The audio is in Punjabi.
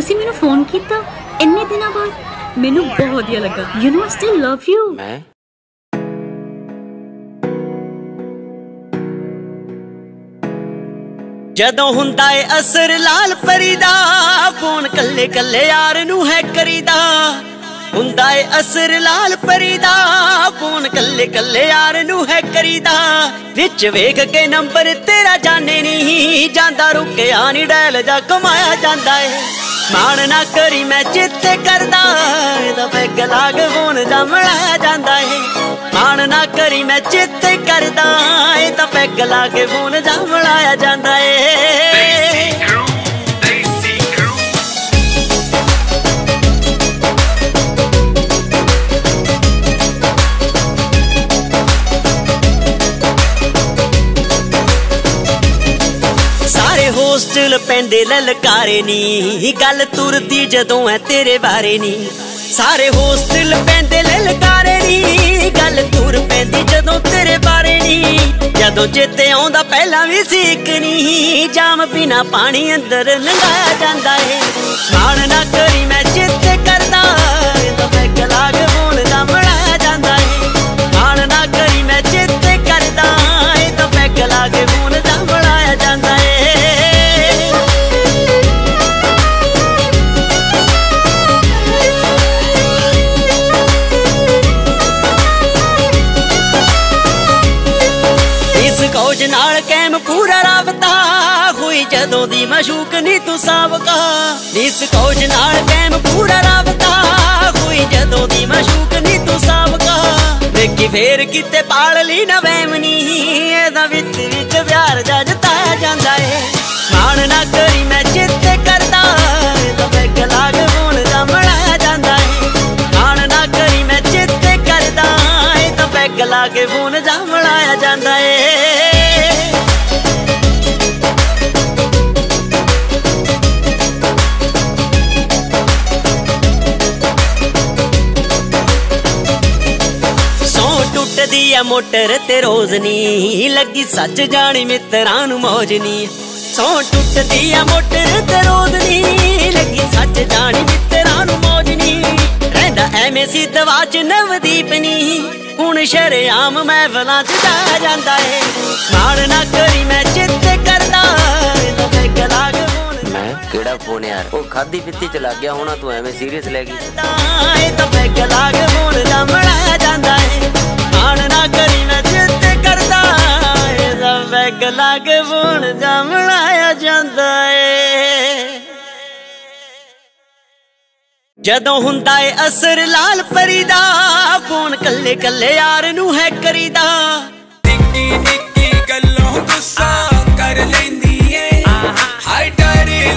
ਤੁਸੀਂ ਮੈਨੂੰ ਫੋਨ ਕੀਤਾ? ਇੰਨੇ ਦਿਨਾਂ ਬਾਅਦ? ਮੈਨੂੰ ਬਹੁਤ ਵਧੀਆ ਲੱਗਾ। You know still love you ਮੈਂ? ਜਦੋਂ ਹੁੰਦਾ ਏ ਅਸਰ, ਲਾਲ ਪਰੀ ਦਾ ਫੋਨ ਕੱਲੇ ਕੱਲੇ ਯਾਰ ਨੂੰ ਹੈ ਕਰੀਦਾ। ਹੁੰਦਾ ਏ ਅਸਰ, ਲਾਲ ਪਰੀ ਦਾ ਫੋਨ ਕੱਲੇ ਕੱਲੇ ਯਾਰ ਨੂੰ ਹੈ ਕਰੀਦਾ। ਵਿੱਚ ਵੇਖ ਕੇ ਨੰਬਰ ਤੇਰਾ ਜਾਣੇ ਨਹੀਂ ਜਾਂਦਾ ਰੁਕਿਆ ਨਹੀਂ ਡੈਲ ਜਾ ਕਮਾਇਆ ਜਾਂਦਾ ਏ। ਮਾਣ ਨਾ ਕਰੀ, ਮੈਂ ਚਿੱਤ ਕਰਦਾ ਇਹਦਾ ਪੈਗ ਲਾਗ ਫੋਨ ਜਾ ਮਿਲਾਇਆ ਜਾਂਦਾ ਏ। ਮਾਣ ਨਾ ਕਰੀ, ਮੈਂ ਚਿੱਤ ਕਰਦਾ ਇਹ ਤਾਂ ਪੈਗ ਲਾਗ ਕੇ ਫੋਨ ਜਾ ਮਿਲਾਇਆ ਜਾਂਦਾ ਏ। ਹੋਸਟਲ ਪੈਂਦੇ, ਲਲਕਾਰੇ ਨੀ। ਗੱਲ ਤੁਰਦੀ ਜਦੋਂ ਐ ਤੇਰੇ ਬਾਰੇ ਨੀ। ਸਾਰੇ ਹੋਸਟਲ ਪੈਂਦੇ, ਲਲਕਾਰੇ ਨੀ। ਗੱਲ ਤੁਰ ਪੈਂਦੀ ਜਦੋਂ ਤੇਰੇ ਬਾਰੇ ਨੀ। ਜਦੋਂ ਚੇਤੇ ਆਉਂਦਾ ਪਹਿਲਾਂ ਵੀ ਸੀ ਨੀ। ਜਾਮ ਬਿਨਾ ਪਾਣੀ ਅੰਦਰ ਲੰਘਾਇਆ ਜਾਂਦਾ ਏ। ਮਾਣ ਨਾ ਕਰੀ ਮੈਂ ਚੇਤੇ ਪੂਰਾ ਰਾਬਤਾ ਹੋਈ ਜਦੋਂ ਦੀ ਮਸ਼ੂਕ ਨੀ ਤੂੰ ਸਾਬਕਾ। ਇਸ ਕੋਜ ਨਾਲ ਕੈਮ ਪੂਰਾ ਰਾਬਤਾ ਹੋਈ ਜਦੋਂ ਦੀ ਮਸ਼ੂਕ ਨੀ ਤੂੰ ਸਾਬਕਾ। ਵੇਖੀ ਫੇਰ ਕਿਤੇ ਪਾਲ ਲਈ ਨਾ ਵੈਮਨੀ ਇਹਦਾ ਵਿੱਚ ਵਿੱਚ ਪਿਆਰ ਜਜਤਾਇਆ ਜਾਂਦਾ ਏ। ਮਾਣ ਨਾ ਕਰੀ ਮੈਂ ਚਿੱਤ ਕਰਦਾ, ਇਹਦਾ ਬੈਗ ਲਾਗ ਫੋਨ ਦਾ ਮਿਲਾਇਆ ਜਾਂਦਾ ਏ। ਮਾਣ ਨਾ ਕਰੀ ਮੈਂ ਚਿੱਤ ਕਰਦਾ ਇਹ ਤਾਂ ਬੈਗ ਲਾ ਕੇ ਫੋਨ ਜਾ ਮਿਲਾਇਆ ਜਾਂਦਾ ਏ। ਟੁੱਟਦੀ ਆ ਮੋਟਰ ਤੇ ਰੋਜ਼ ਨੀ ਲੱਗੀ ਸੱਚ ਜਾਣੀ ਮਿੱਤਰਾਂ ਨੂੰ ਮੌਜ ਨੀ। ਸੌ ਟੁੱਟਦੀ ਆ ਮੋਟਰ ਤੇ ਰੋਜ਼ ਨੀ ਲੱਗੀ ਸੱਚ ਜਾਣੀ ਮਿੱਤਰਾਂ ਨੂੰ ਮੌਜ ਨੀ। ਰਹਿੰਦਾ ਐਵੇਂ ਸੀ ਦਵਾ ਚ ਨਵਦੀਪ ਨੀ। ਹੁਣ ਸ਼ਰੇਆਮ ਮਹਿਫਲਾਂ ਚ ਜਾ ਜਾਂਦਾ ਏ। ਮਾਣ ਨਾ ਕਰੀ ਮੈਂ ਚਿੱਤੇ ਕਰਦਾ ਤਾਂ ਕਿਹੜਾ ਫੋਨ ਯਾਰ? ਉਹ ਖਾਦੀ ਪਿੱਤੀ ਚ ਲੱਗ ਗਿਆ ਹੋਣਾ ਤੂੰ ਐਵੇਂ ਸੀਰੀਅਸ ਲੈ ਗਈ। ਕਰਦਾ ਏ ਤਾਂ ਬੈਗ ਲਾ ਕੇ ਫੋਨ ਦਾ ਜਾਂਦਾ ਲਾ ਕੇ ਬੋਣ ਜਾਂਦਾ ਏ। ਜਦੋਂ ਹੁੰਦਾ ਏ ਅਸਰ ਲਾਲ ਪਰੀ ਦਾ ਫੋਨ ਕੱਲੇ ਕੱਲੇ ਯਾਰ ਨੂੰ ਹੈ ਕਰੀਦਾ। ਨਿੱਕੀ ਨਿੱਕੀ ਗੱਲੋਂ ਗੁੱਸਾ ਕਰ ਲੈਂਦੀ ਏ। ਹਾਈ ਡਰੇ